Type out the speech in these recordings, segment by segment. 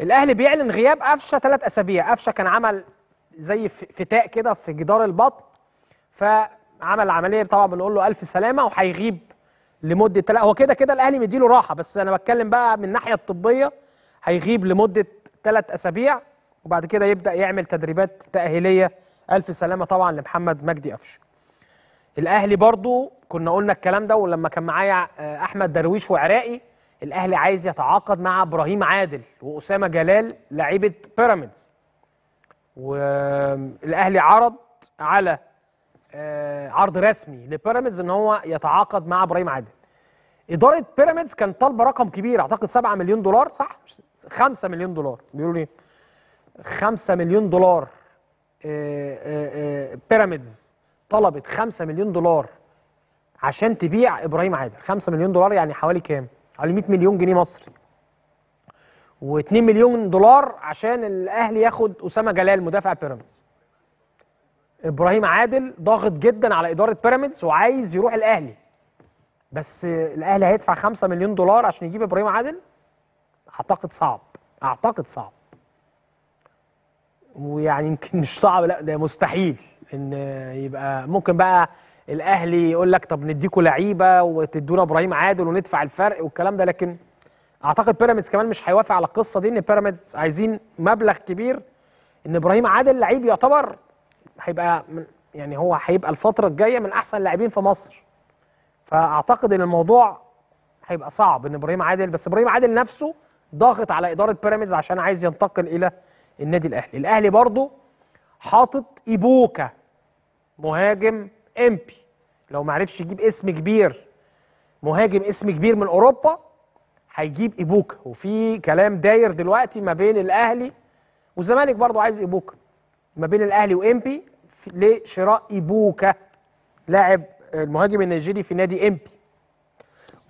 الأهلي بيعلن غياب قفشة ثلاث أسابيع. قفشة كان عمل زي فتاء كده في جدار البطن فعمل العملية طبعا بنقول له ألف سلامة وهيغيب لمدة تلا... هو كده كده الأهلي مديله راحة بس أنا بتكلم بقى من الناحية الطبية هيغيب لمدة ثلاث أسابيع وبعد كده يبدأ يعمل تدريبات تأهيلية. ألف سلامة طبعا لمحمد مجدي قفشة. الأهلي برضو كنا قلنا الكلام ده ولما كان معايا آه، أحمد درويش وعراقي الأهلي عايز يتعاقد مع إبراهيم عادل وأسامة جلال لعيبة بيراميدز. والأهلي عرض على آه، عرض رسمي لبيراميدز إن هو يتعاقد مع إبراهيم عادل. إدارة بيراميدز كان طالبة رقم كبير أعتقد 7 مليون دولار صح؟ 5 مليون دولار. بيقولوا لي 5 مليون دولار آه، آه، بيراميدز طلبت 5 مليون دولار عشان تبيع إبراهيم عادل. 5 مليون دولار يعني حوالي كام؟ حوالي 100 مليون جنيه مصري و2 مليون دولار عشان الاهلي ياخد أسامة جلال مدافع بيراميدز. إبراهيم عادل ضاغط جدا على إدارة بيراميدز وعايز يروح الأهلي. بس الأهلي هيدفع 5 مليون دولار عشان يجيب إبراهيم عادل؟ أعتقد صعب. أعتقد صعب. ويعني يمكن مش صعب لا ده مستحيل إن يبقى ممكن بقى الاهلي يقول لك طب نديكوا لعيبه وتدونا إبراهيم عادل وندفع الفرق والكلام ده لكن اعتقد بيراميدز كمان مش هيوافق على القصة دي ان بيراميدز عايزين مبلغ كبير ان إبراهيم عادل لعيب يعتبر هيبقى من يعني هو هيبقى الفترة الجايه من احسن اللاعبين في مصر. فاعتقد إن الموضوع هيبقى صعب إن إبراهيم عادل بس إبراهيم عادل نفسه ضاغط على إدارة بيراميدز عشان عايز ينتقل إلى النادي الأهلي. الأهلي برضه حاطط إيبوكا مهاجم إنبي لو ما عرفش يجيب اسم كبير مهاجم اسم كبير من أوروبا هيجيب ايبوكا وفي كلام داير دلوقتي ما بين الأهلي والزمالك برضه عايز ايبوكا ما بين الأهلي وإنبي لشراء ايبوكا لاعب المهاجم النيجيري في نادي إنبي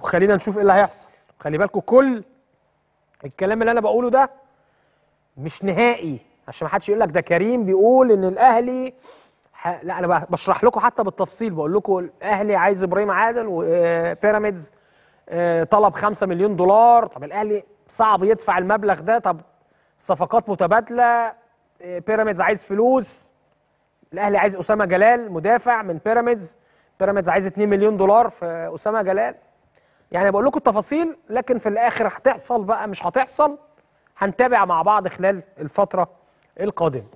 وخلينا نشوف إيه اللي هيحصل. خلي بالكم كل الكلام اللي أنا بقوله ده مش نهائي. عشان ما حدش يقول لك ده كريم بيقول إن الأهلي. لا أنا بشرح لكم حتى بالتفصيل. بقول لكم الأهلي عايز إبراهيم عادل وبيراميدز طلب 5 مليون دولار. طب الأهلي صعب يدفع المبلغ ده. طب صفقات متبادلة آه، بيراميدز عايز فلوس. الأهلي عايز أسامة جلال مدافع من بيراميدز. بيراميدز عايز 2 مليون دولار في أسامة جلال. يعني بقول لكم التفاصيل لكن في الآخر هتحصل بقى مش هتحصل هنتابع مع بعض خلال الفترة القادمة.